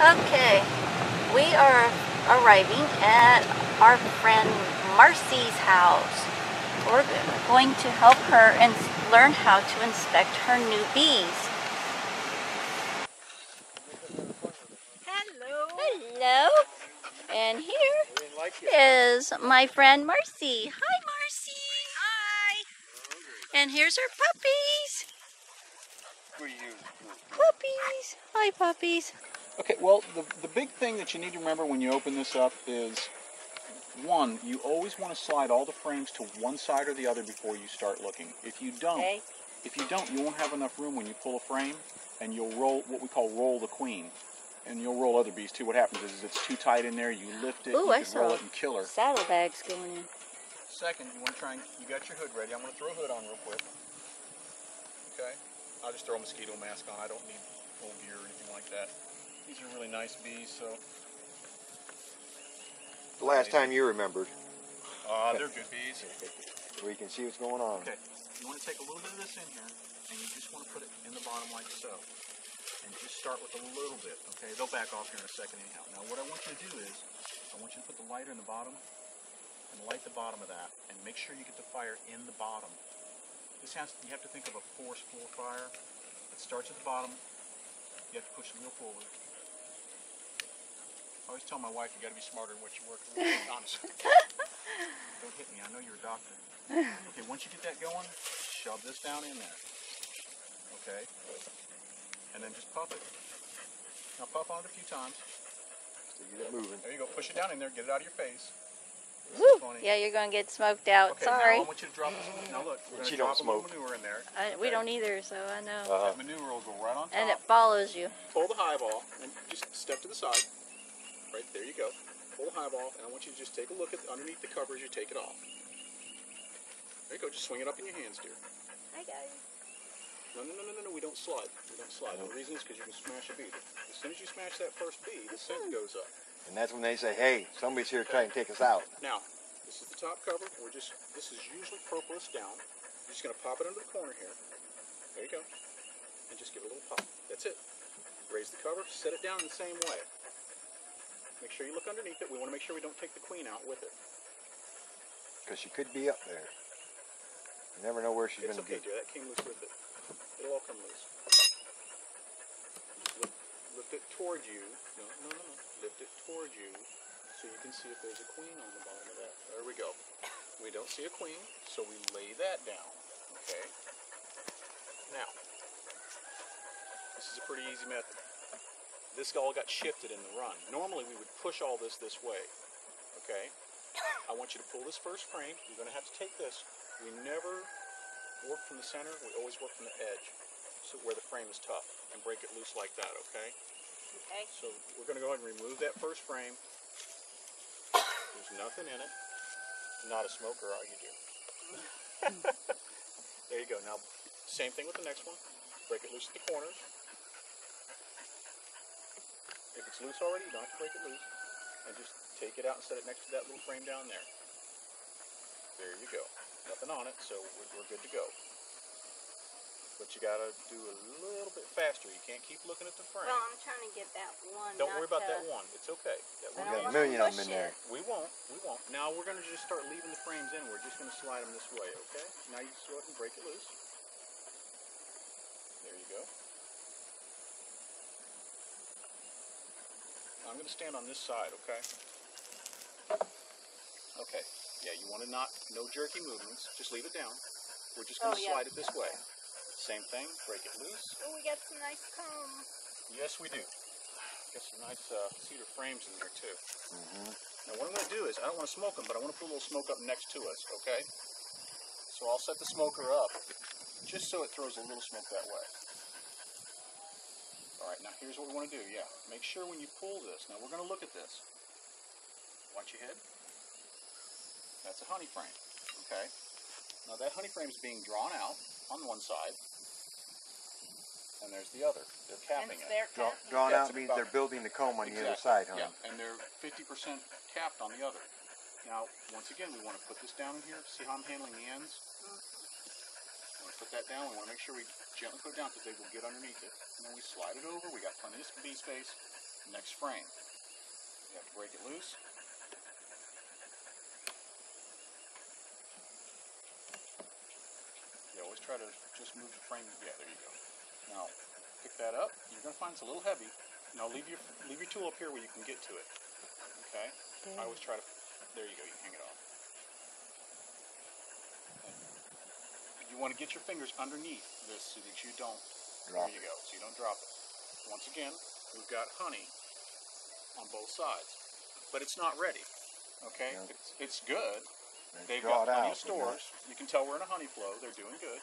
Okay, we are arriving at our friend Marcie's house. We're going to help her and learn how to inspect her new bees. Hello. Hello, and here is my friend Marcie. Hi, Marcie. Hi. And here's her puppies. What are you? Puppies. Hi, puppies. Okay, well, the, the big thing that you need to remember when you open this up is one, you always want to slide all the frames to one side or the other before you start looking. If you don't, Okay. if you don't, you won't have enough room when you pull a frame, and you'll roll what we call roll the queen, and you'll roll other bees too. What happens is, it's too tight in there. You lift it, Ooh, you I can roll it and kill her. Saddlebags going in. Second, you want to try and you got your hood ready. I'm going to throw a hood on real quick. Okay, I'll just throw a mosquito mask on. I don't need full gear or anything like that. These are really nice bees, so The last time you remembered, uh, they're good bees. we can see what's going on. Okay, you want to take a little bit of this in here, and you just want to put it in the bottom like so. And just start with a little bit, okay? They'll back off here in a second anyhow. Now what I want you to do is, I want you to put the lighter in the bottom, and light the bottom of that, and make sure you get the fire in the bottom. This has, you have to think of a force floor fire. It starts at the bottom, you have to push the wheel forward. I always tell my wife you got to be smarter than what you're working with. No, Don't hit me. I know you're a doctor. Okay, once you get that going, shove this down in there. Okay? And then just puff it. Now puff on it a few times. So get it moving. There you go. Push it down in there. Get it out of your face. Yeah, you're going to get smoked out. Okay, Sorry. now I want you to drop this. Now look, we're going to She don't drop a little smoke. manure in there. I, we don't either, so I know. Uh, That manure will go right on top. And it follows you. pull the highball and just step to the side. Right there you go. Pull the highball, and I want you to just take a look at underneath the cover as you take it off. There you go. Just swing it up in your hands, dear. Hi, guys. No, no, no, no, no, no. We don't slide. We don't slide. The reason is because you can smash a bead. As soon as you smash that first bead, the scent hmm. goes up. and that's when they say, hey, somebody's here trying to take us out. Now, this is the top cover. We're just. This is usually propolis down. You're just gonna pop it under the corner here. There you go. And just give it a little pop. That's it. Raise the cover. Set it down the same way. Make sure you look underneath it. We want to make sure we don't take the queen out with it. Because she could be up there. You never know where she's going to okay, be. dear. That came loose with it. It'll all come loose. Lift, lift it towards you. No, no, no, no. Lift it towards you so you can see if there's a queen on the bottom of that. There we go. We don't see a queen, so we lay that down. Okay. Now, this is a pretty easy method. This all got shifted in the run. Normally we would push all this this way. Okay. I want you to pull this first frame. You're going to have to take this. We never work from the center. We always work from the edge, so where the frame is tough, and break it loose like that. Okay. Okay. So we're going to go ahead and remove that first frame. There's nothing in it. Not a smoker, are you, dear? there you go. Now, same thing with the next one. Break it loose at the corners. If it's loose already, you don't have to break it loose. And just take it out and set it next to that little frame down there. There you go. Nothing on it, so we're, we're good to go. But you gotta do a little bit faster. You can't keep looking at the frame. Well, I'm trying to get that one. Don't worry about to- that one. It's okay. I That We one don't got a million of them in there. we won't. We won't. Now we're going to just start leaving the frames in. We're just going to slide them this way, okay? Now you just go ahead and break it loose. There you go. I'm going to stand on this side, okay? Okay. Yeah, you want to not, no jerky movements. Just leave it down. We're just going Oh, to yeah. slide it this way. Same thing. Break it loose. Oh, we got some nice comb. Yes, we do. Got some nice uh, cedar frames in there too. Mhm. Now what I'm going to do is, I don't want to smoke them, but I want to put a little smoke up next to us, okay? So I'll set the smoker up, just so it throws a little smoke that way. All right, now here's what we want to do, yeah. Make sure when you pull this, now we're going to look at this. Watch your head. That's a honey frame, okay? Now that honey frame is being drawn out on one side, and there's the other. They're capping And it. they're Draw, drawn That's out means they're building the comb on the other side, huh? Yeah, and they're 50% capped on the other. Now, once again, we want to put this down in here. See how I'm handling the ends? We put that down. We want to make sure we gently put it down because they will get underneath it. And then we slide it over. We got plenty of bee space. Next frame. You have to break it loose. You always try to just move the frame. Yeah, there you go. Now, pick that up. You're going to find it's a little heavy. Now leave your leave your tool up here where you can get to it. Okay. I always try to. There you go. You hang it off. You want to get your fingers underneath this so that you don't. Drop there you go. So you don't drop it. Once again, we've got honey on both sides, but it's not ready. Okay. Yeah. It's, it's good. Let's They've got it plenty out. of stores. You can tell we're in a honey flow. They're doing good.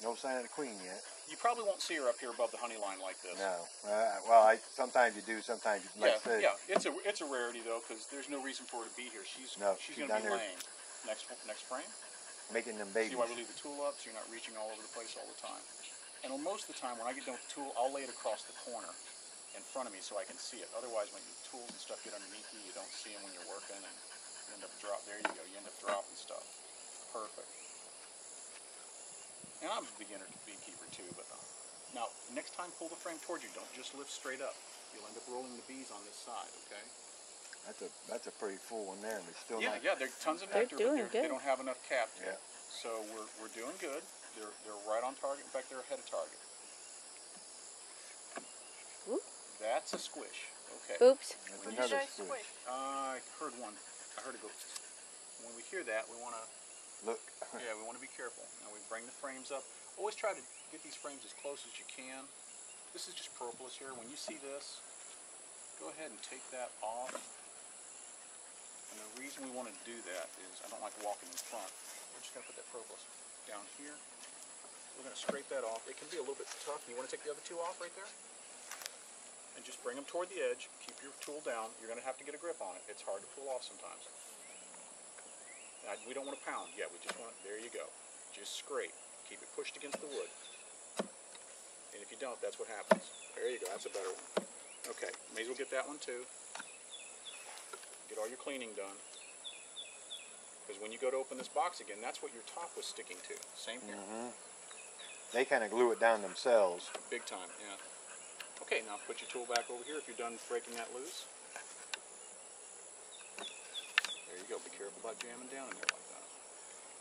No sign of the queen yet. You probably won't see her up here above the honey line like this. No. Uh, well, I sometimes you do. Sometimes you like yeah, said, yeah. It's a it's a rarity though because there's no reason for her to be here. She's No, she's, she's going to be laying. Next next frame. Making them babies. See why we leave the tool up so you're not reaching all over the place all the time. And most of the time when I get done with the tool, I'll lay it across the corner in front of me so I can see it. Otherwise, when your tools and stuff get underneath you, you don't see them when you're working, and you end up drop. There you go. You end up dropping stuff. Perfect. And I'm a beginner beekeeper too, but uh, now next time pull the frame towards you. Don't just lift straight up. You'll end up rolling the bees on this side. Okay. That's a that's a pretty full one there, but still Yeah, not. yeah, they're tons of They're nectar, doing but they're, they good. don't have enough cap. Yeah. So we're, we're doing good. They're, they're right on target. In fact, they're ahead of target. Whoop. That's a squish. Okay. Oops. That's When you another say squish. squish, Uh, I heard one. I heard it go. When we hear that, we want to, Look. yeah, we want to be careful. Now we bring the frames up. Always try to get these frames as close as you can. This is just propolis here. When you see this, go ahead and take that off. And the reason we want to do that is I don't like walking in front. We're just going to put that propolis down here. We're going to scrape that off. It can be a little bit tough. You want to take the other two off right there? And just bring them toward the edge. Keep your tool down. You're going to have to get a grip on it. It's hard to pull off sometimes. Now, we don't want to pound. Yeah, we just want, there you go. Just scrape. Keep it pushed against the wood. And if you don't, that's what happens. There you go. That's a better one. Okay, may as well get that one too. All your cleaning done. Because when you go to open this box again, that's what your top was sticking to. Same here. hmm They kind of glue it down themselves. Big time, yeah. Okay, now put your tool back over here if you're done breaking that loose. There you go. Be careful about jamming down in there like that.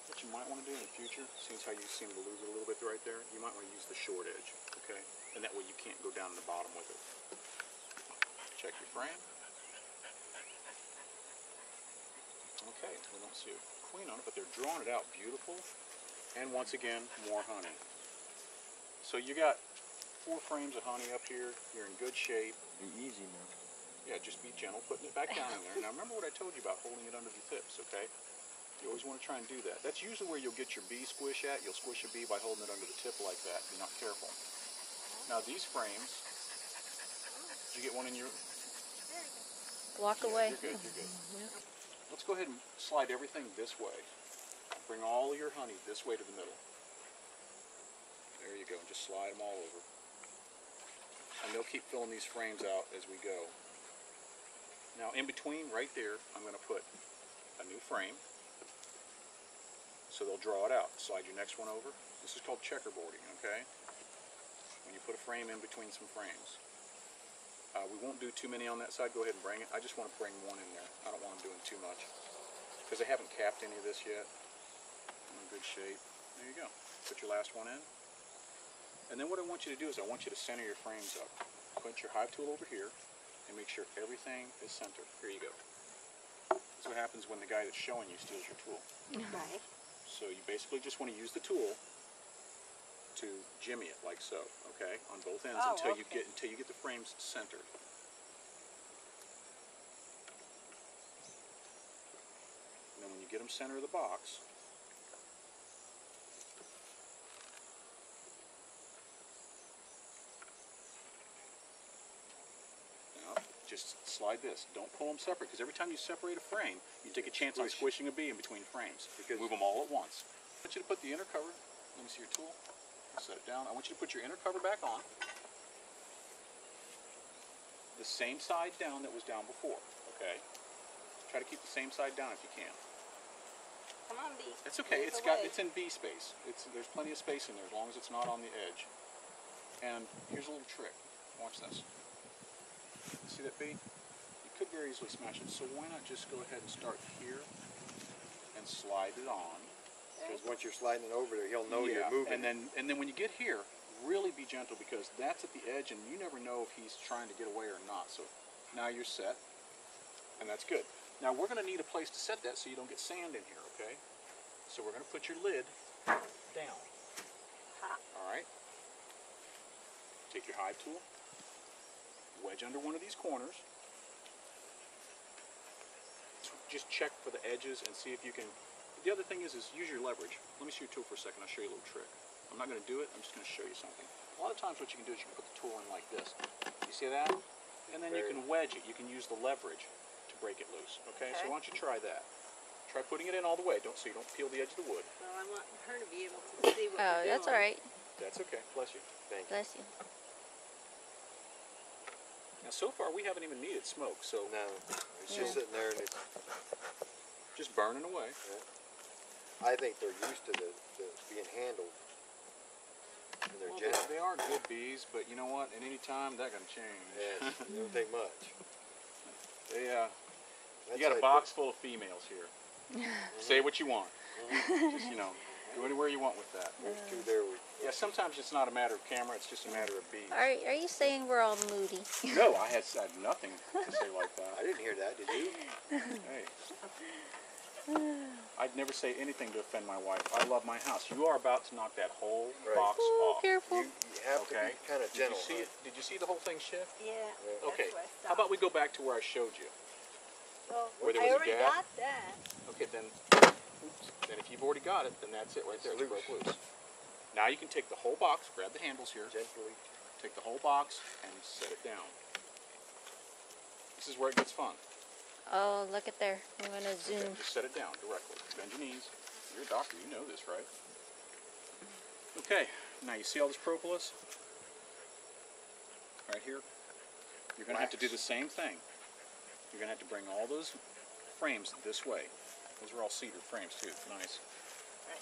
What you might want to do in the future, since how you seem to lose it a little bit right there, you might want to use the short edge, okay? And that way you can't go down in the bottom with it. Check your frame. Okay, we don't see a queen on it, but they're drawing it out beautiful. And once again, more honey. So you got four frames of honey up here. You're in good shape. Be easy now. Yeah, just be gentle putting it back down in there. Now remember what I told you about holding it under the tips, okay? You always want to try and do that. That's usually where you'll get your bee squish at. You'll squish a bee by holding it under the tip like that. Be not careful. Now these frames, did you get one in your? Walk Yeah, away. You're good. You're good. Let's go ahead and slide everything this way. Bring all your honey this way to the middle. There you go. And just slide them all over. And they'll keep filling these frames out as we go. Now, in between, right there, I'm going to put a new frame. So they'll draw it out. Slide your next one over. This is called checkerboarding, okay? When you put a frame in between some frames. Uh, we won't do too many on that side. Go ahead and bring it. I just want to bring one in there. I don't want them doing too much. Because I haven't capped any of this yet. I'm in good shape. There you go. Put your last one in. And then what I want you to do is I want you to center your frames up. Put your hive tool over here and make sure everything is centered. Here you go. That's what happens when the guy that's showing you steals your tool. right? So you basically just want to use the tool to jimmy it like so, okay, on both ends Oh, until you get until you get the frames centered. And then when you get them center of the box, just slide this. Don't pull them separate because every time you separate a frame, you take a chance on squishing a bee in between frames. Because move them all at once. I want you to put the inner cover. Let me see your tool. Set it down. I want you to put your inner cover back on. The same side down that was down before. Okay. Try to keep the same side down if you can. Come on, bee. It's okay. It's got it's in B space. It's there's plenty of space in there as long as it's not on the edge. And here's a little trick. Watch this. See that bead? You could very easily smash it. So why not just go ahead and start here and slide it on. Because once you're sliding it over there, he'll know Yeah, you're moving. And then and then when you get here, really be gentle because that's at the edge and you never know if he's trying to get away or not. So now you're set. And that's good. Now we're gonna need a place to set that so you don't get sand in here, okay? So we're gonna put your lid down. Alright. Take your hive tool, wedge under one of these corners. Just check for the edges and see if you can the other thing is, is use your leverage. Let me see your tool for a second. I'll show you a little trick. I'm not going to do it. I'm just going to show you something. A lot of times what you can do is you can put the tool in like this. You see that? And then you can wedge it. You can use the leverage to break it loose. Okay? So why don't you try that? Try putting it in all the way. Don't so you don't peel the edge of the wood. Well, I want her to be able to see what Oh, we're that's doing. all right. That's okay. Bless you. Thank you. Bless you. Now so far we haven't even needed smoke, so No, it's Yeah. just sitting there and it's, just burning away. I think they're used to the, the being handled. And they're Well, gentle. they, they are good bees, but you know what? At any time that can change. Yes, it don't take much. They, uh, That's you got a like box full of females here. Say what you want. Just, you know, go anywhere you want with that. the- There's two there with. Yeah, sometimes it's not a matter of camera, it's just a matter of bees. Are, are you saying we're all moody? No, I had, I had nothing to say like that. I didn't hear that, did you? Hey. I'd never say anything to offend my wife. I love my house. You are about to knock that whole Right. box Oh, off. careful. You, you have to be kind of gentle. Did you gentle. see it? Did you see the whole thing shift? Yeah. Yeah. Okay. That's where I How about we go back to where I showed you? Well, where there I was a gap? got that. Okay, then, oops, then if you've already got it, then that's it right there. It's It's broke loose. Now you can take the whole box, grab the handles here, Gently. take the whole box and set it down. This is where it gets fun. Oh, look at there. I'm gonna Okay, zoom. just set it down directly. Bend your knees. You're a doctor, you know this, right? Okay, now you see all this propolis? Right here? You're going to have to do the same thing. You're going to have to bring all those frames this way. Those are all cedar frames too. Nice. Right.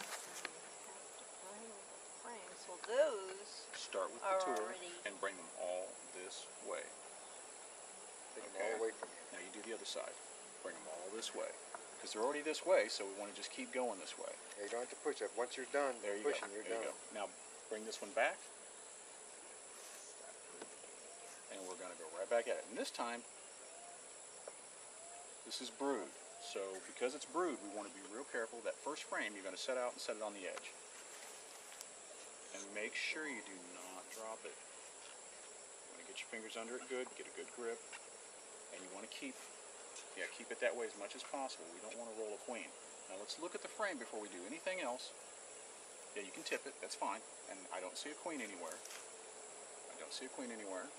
Frames. Well, those. Start with the Are tool already- and bring them all this way. Take them Okay. all away from you. Now you do the other side. Bring them all this way. Because they're already this way, so we want to just keep going this way. Yeah, you don't have to push it. Once you're done There you pushing, go. you're there done. you go. Now bring this one back. And we're going to go right back at it. And this time, this is brood. So because it's brood, we want to be real careful. That first frame, you're going to set out and set it on the edge. And make sure you do not drop it. You want to get your fingers under it good, get a good grip. And you want to keep, yeah, keep it that way as much as possible. We don't want to roll a queen. Now let's look at the frame before we do anything else. Yeah, you can tip it, that's fine. And I don't see a queen anywhere. I don't see a queen anywhere.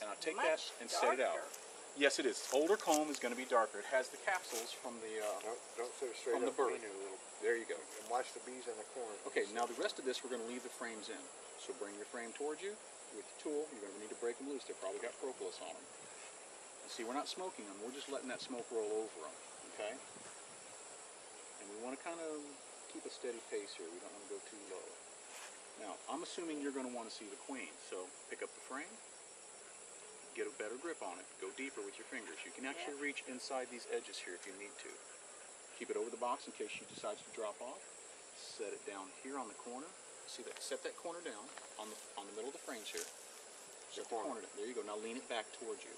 And I'll take that Much and set it out. Yes, it is. Older comb is going to be darker. It has the capsules from the. Uh, Don't, don't sit straight From the bird. lean a little. there you go. And watch the bees in the corn. Okay, now the rest of this we're going to leave the frames in. So bring your frame towards you with the tool. You're going to need to break them loose. They've probably got propolis on them. And see, we're not smoking them. We're just letting that smoke roll over them. Okay? And we want to kind of keep a steady pace here. We don't want to go too low. Now, I'm assuming you're going to want to see the queen. So pick up the frame. Get a better grip on it. Go deeper with your fingers. You can actually reach inside these edges here if you need to. Keep it over the box in case she decides to drop off. Set it down here on the corner. See that? Set that corner down on the on the middle of the frames here. Set the corner. corner down. There you go. Now lean it back towards you.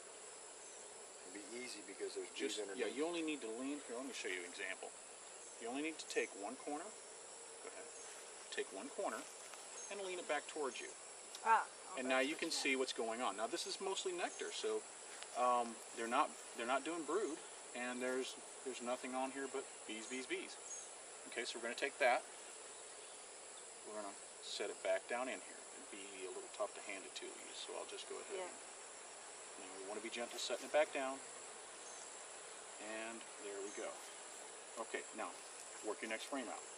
It'll be easy because there's bees Just underneath. yeah. You only need to lean. Here, let me show you an example. You only need to take one corner. Go ahead. Take one corner and lean it back towards you. Ah. and now you can see what's going on. Now this is mostly nectar, so um, they're not they're not doing brood, and there's there's nothing on here but bees, bees, bees. Okay, so we're going to take that. We're going to set it back down in here. It'd be a little tough to hand it to you, so I'll just go ahead. Yeah. Want to be gentle, setting it back down. And there we go. Okay, now work your next frame out.